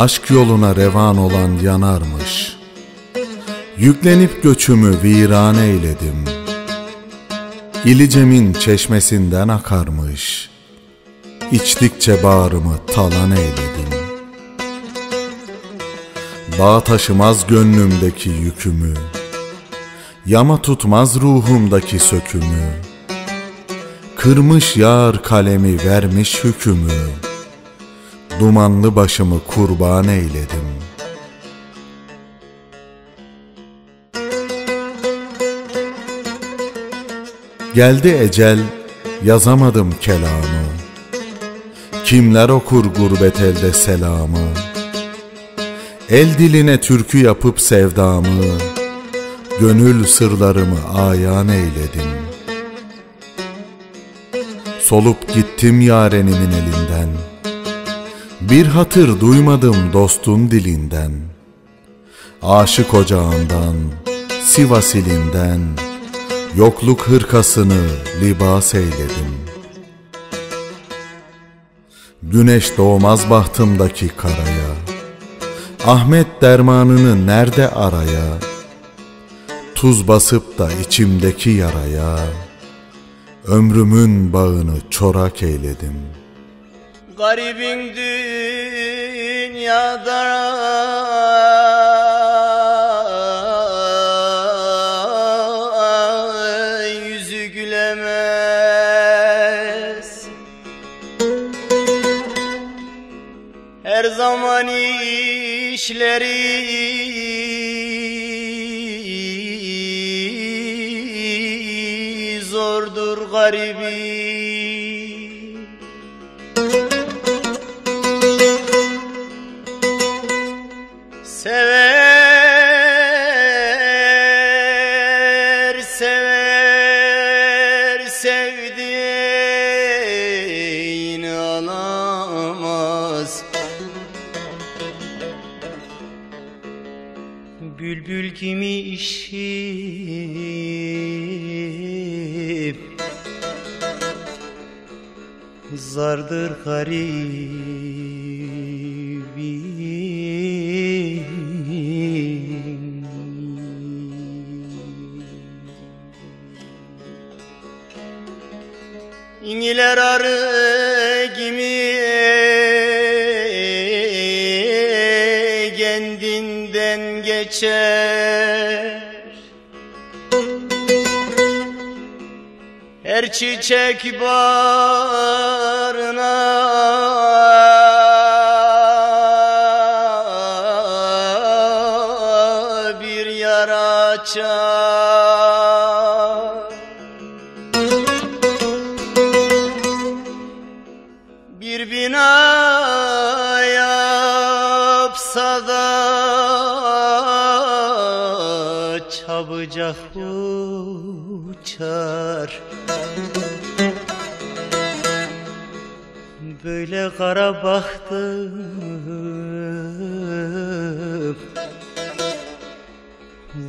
aşk yoluna revan olan yanarmış. Yüklenip göçümü viran eyledim. İlicemin çeşmesinden akarmış. İçtikçe bağrımı talan eyledim. Bağ taşımaz gönlümdeki yükümü. Yama tutmaz ruhumdaki sökümü. Kırmış yar kalemi vermiş hükümü. Dumanlı başımı kurban eyledim. Geldi ecel, yazamadım kelamı. Kimler okur gurbet elde selamı? El diline türkü yapıp sevdamı, Gönül sırlarımı ayan eyledim. Solup gittim yarenimin elinden, Bir hatır duymadım dostun dilinden. Aşık ocağından, Sivas ilinden, Yokluk hırkasını libas eyledim. Güneş doğmaz bahtımdaki karaya, Ahmet dermanını nerede araya? Tuz basıp da içimdeki yaraya Ömrümün bağını çorak eyledim Garibin dünyada. Yüzü gülemez. Her zaman işleri zordur garibi Sever, sever, sevdiğini alamaz Bülbül kimi işim Zardır garibim İngiler arı gibi kendinden geçer. Her çiçek bağrına bir yara açar bina yapsa da çabucak uçar. Böyle kara baktım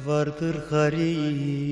Vardır garibim